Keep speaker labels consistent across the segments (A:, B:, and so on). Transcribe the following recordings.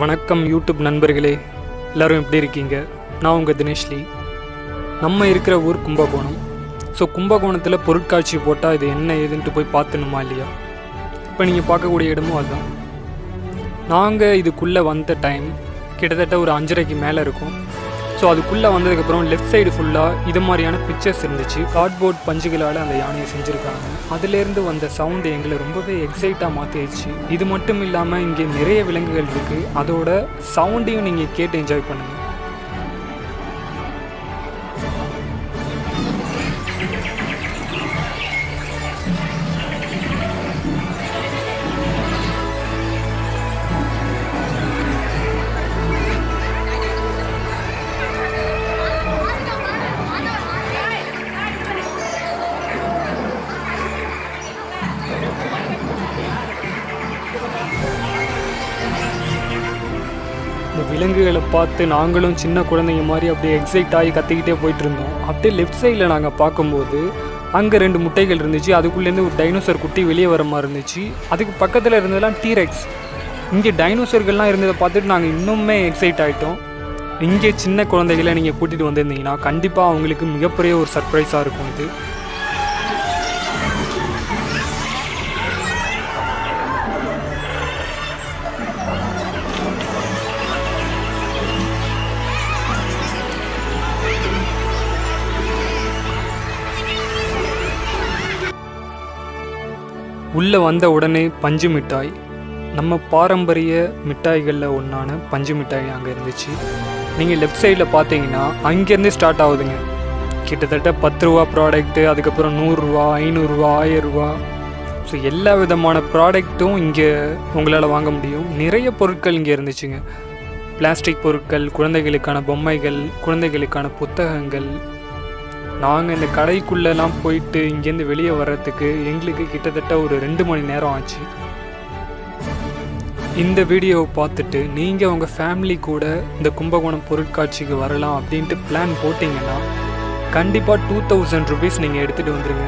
A: வணக்கம் யூடியூப் நண்பர்களே எல்லாரும் எப்படி இருக்கீங்க? நான் உங்கள் தினேஷ்லி. நம்ம இருக்கிற ஊர் கும்பகோணம். ஸோ கும்பகோணத்தில் பொருட்காட்சி போட்டால் இது என்ன ஏதுன்ட்டு போய் பார்த்துணுமா இல்லையா? இப்போ நீங்கள் பார்க்கக்கூடிய இடமும் அதுதான். நாங்கள் இதுக்குள்ளே வந்த டைம் கிட்டத்தட்ட ஒரு அஞ்சரைக்கு மேலே இருக்கும். ஸோ அதுக்குள்ளே வந்ததுக்கப்புறம் லெஃப்ட் சைடு ஃபுல்லாக இது மாதிரியான பிக்சர்ஸ் இருந்துச்சு. கார்ட்போர்ட் பஞ்சுகளால் அந்த யானையை செஞ்சுருக்காங்க. அதுலேருந்து வந்த சவுண்டு எங்களை ரொம்பவே எக்ஸைட்டாக மாற்றிடுச்சு இது மட்டும் இல்லாமல் இங்கே நிறைய விலங்குகள் இருக்குது அதோட சவுண்டையும் நீங்கள் கேட்டு என்ஜாய் பண்ணுங்கள் விலங்குகளை பார்த்து நாங்களும் சின்ன குழந்தைங்க மாதிரி அப்படியே எக்ஸைட் ஆகி கத்திக்கிட்டே போயிட்டு இருந்தோம் அப்படியே லெஃப்ட் சைடில் நாங்கள் பார்க்கும்போது அங்கே ரெண்டு முட்டைகள் இருந்துச்சு. அதுக்குள்ளேருந்து ஒரு டைனோசர் குட்டி வெளியே வர மாதிரி இருந்துச்சு. அதுக்கு பக்கத்தில் இருந்ததெல்லாம் டீரெக்ஸ் இங்கே டைனோசர்கள்லாம் இருந்ததை பார்த்துட்டு நாங்கள் இன்னுமே எக்ஸைட் ஆகிட்டோம் இங்கே சின்ன குழந்தைகளை நீங்கள் கூட்டிகிட்டு வந்திருந்தீங்கன்னா கண்டிப்பாக அவங்களுக்கு மிகப்பெரிய ஒரு சர்ப்ரைஸாக இருக்கும் இது. உள்ளே வந்த உடனே பஞ்சு மிட்டாய். நம்ம பாரம்பரிய மிட்டாய்களில் ஒன்றான பஞ்சு மிட்டாய் அங்கே இருந்துச்சு. நீங்கள் லெஃப்ட் சைடில் பார்த்தீங்கன்னா அங்கேருந்து ஸ்டார்ட் ஆகுதுங்க. கிட்டத்தட்ட பத்து ரூபா ப்ராடக்ட்டு அதுக்கப்புறம் நூறுரூவா ஐநூறுரூவா ஆயிரரூவா ஸோ எல்லா விதமான ப்ராடக்ட்டும் இங்கே உங்களால் வாங்க முடியும். நிறைய பொருட்கள் இங்கே இருந்துச்சுங்க. பிளாஸ்டிக் பொருட்கள் குழந்தைகளுக்கான பொம்மைகள் குழந்தைகளுக்கான புத்தகங்கள் நாங்கள் இந்த கடைக்குள்ளெல்லாம் போயிட்டு இங்கேருந்து வெளியே வர்றதுக்கு எங்களுக்கு கிட்டத்தட்ட ஒரு ரெண்டு மணி நேரம் ஆச்சு. இந்த வீடியோவை பார்த்துட்டு நீங்கள் உங்கள் ஃபேமிலி கூட இந்த கும்பகோணம் பொருட்காட்சிக்கு வரலாம் அப்படின்ட்டு பிளான் போட்டிங்கன்னா கண்டிப்பாக டூ தௌசண்ட் ருபீஸ் நீங்கள் எடுத்துகிட்டு வந்துடுங்க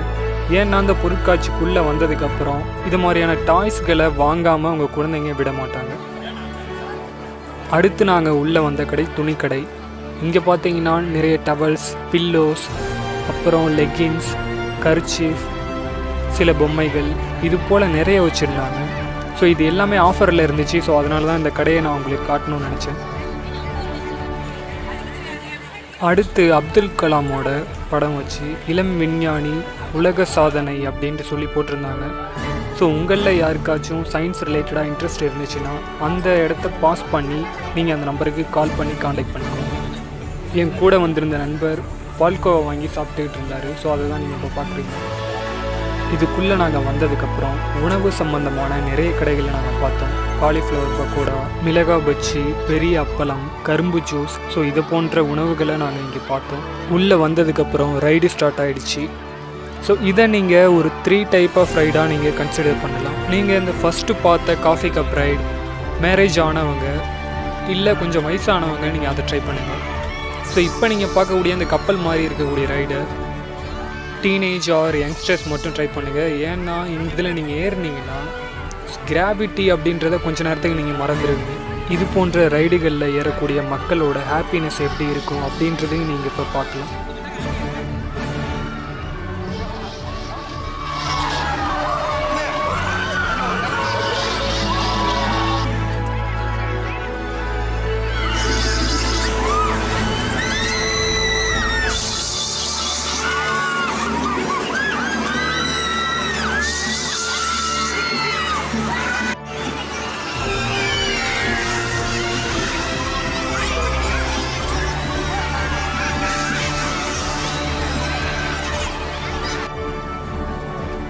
A: ஏன்னா அந்த பொருட்காட்சிக்குள்ளே வந்ததுக்கப்புறம் இது மாதிரியான டாய்ஸ்களை வாங்காமல் உங்கள் குழந்தைங்க விட மாட்டாங்க. அடுத்து நாங்கள் உள்ளே வந்த கடை துணிக்கடை. இங்கே பார்த்தீங்கன்னா நிறைய டவல்ஸ் பில்லோஸ் அப்புறம் லெகின்ஸ் கர்ச்சீஃப் சில பொம்மைகள் இது போல் நிறைய வச்சுருந்தாங்க. ஸோ இது எல்லாமே ஆஃபரில் இருந்துச்சு. ஸோ அதனால தான் இந்த கடையை நான் உங்களுக்கு காட்டணும்னு நினச்சேன். அடுத்து அப்துல் கலாமோட படம் வச்சு இளம் விஞ்ஞானி உலக சாதனை அப்படின்ட்டு சொல்லி போட்டிருந்தாங்க. ஸோ உங்களில் யாருக்காச்சும் சயின்ஸ் ரிலேட்டடாக இன்ட்ரெஸ்ட் இருந்துச்சுன்னா அந்த இடத்த பாஸ் பண்ணி நீங்கள் அந்த நம்பருக்கு கால் பண்ணி காண்டாக்ட் பண்ணிக்கோங்க என் கூட வந்திருந்த நண்பர் பால்கோவா வாங்கி சாப்பிட்டுக்கிட்டு இருந்தார். ஸோ அதை தான் நீங்கள் இப்போ பார்க்குறீங்க இதுக்குள்ளே நாங்கள் வந்ததுக்கப்புறம் உணவு சம்பந்தமான நிறைய கடைகளை நாங்கள் பார்த்தோம். காலிஃப்ளவர் பக்கோடா மிளகா பச்சி பெரிய அப்பளம் கரும்பு ஜூஸ் ஸோ இது போன்ற உணவுகளை நாங்கள் இங்கே பார்த்தோம். உள்ளே வந்ததுக்கப்புறம் ரைடு ஸ்டார்ட் ஆகிடுச்சு ஸோ இதை நீங்கள் ஒரு த்ரீ டைப் ஆஃப் ரைடாக நீங்கள் கன்சிடர் பண்ணலாம். நீங்கள் இந்த ஃபஸ்ட்டு பார்த்த காஃபி கப் ரைட் மேரேஜ் ஆனவங்க இல்லை கொஞ்சம் வயசானவங்க நீங்கள் அதை ட்ரை பண்ணுங்கள் ஸோ இப்போ நீங்கள் பார்க்கக்கூடிய அந்த கப்பல் மாதிரி இருக்கக்கூடிய ரைடு டீனேஜ் ஆர் யங்ஸ்டர்ஸ் மட்டும் ட்ரை பண்ணுங்கள் ஏன்னா இதில் நீங்கள் ஏறினீங்கன்னா கிராவிட்டி அப்படின்றத கொஞ்ச நேரத்துக்கு நீங்கள் மறந்துடுவீங்க இது போன்ற ரைடுகளில் ஏறக்கூடிய மக்களோட ஹாப்பினஸ் எப்படி இருக்கும் அப்படின்றதையும் நீங்கள் இப்போ பார்க்கலாம்.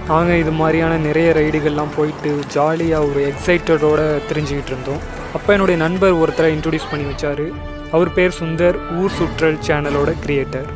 A: நாங்கள் இது மாதிரியான நிறைய ரைடுகள்லாம் போயிட்டு ஜாலியாக ஒரு எக்ஸைட்டடோடு தெரிஞ்சுக்கிட்டு இருந்தோம். அப்போ என்னுடைய நண்பர் ஒருத்தரை இன்ட்ரடியூஸ் பண்ணி வச்சார். அவர் பேர் சுந்தர் ஊர் சுற்றல் சேனலோட கிரியேட்டர்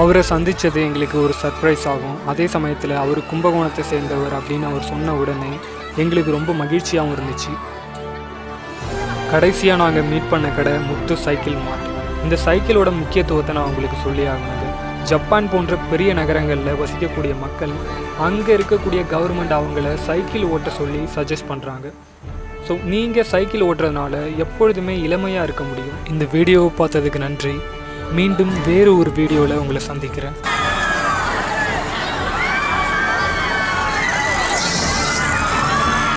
A: அவரை சந்தித்தது எங்களுக்கு ஒரு சர்ப்ரைஸ் ஆகும். அதே சமயத்தில் அவர் கும்பகோணத்தை சேர்ந்தவர் அப்படின்னு அவர் சொன்ன உடனே எங்களுக்கு ரொம்ப மகிழ்ச்சியாகவும் இருந்துச்சு. கடைசியாக நாங்கள் மீட் பண்ண கடை முத்து சைக்கிள் மார்ட் இந்த சைக்கிளோட முக்கியத்துவத்தை நான் உங்களுக்கு சொல்லி ஆகுனது ஜப்பான் போன்ற பெரிய நகரங்களில் வசிக்கக்கூடிய மக்கள் அங்கே இருக்கக்கூடிய கவர்மெண்ட் அவங்கள சைக்கிள் ஓட்ட சொல்லி சஜஸ்ட் பண்ணுறாங்க ஸோ நீங்கள் சைக்கிள் ஓட்டுறதுனால எப்பொழுதுமே இளமையாக இருக்க முடியும். இந்த வீடியோவை பார்த்ததுக்கு நன்றி. மீண்டும் வேறு ஒரு வீடியோவில் உங்களை சந்திக்கிறேன்.